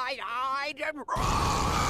I, I, and!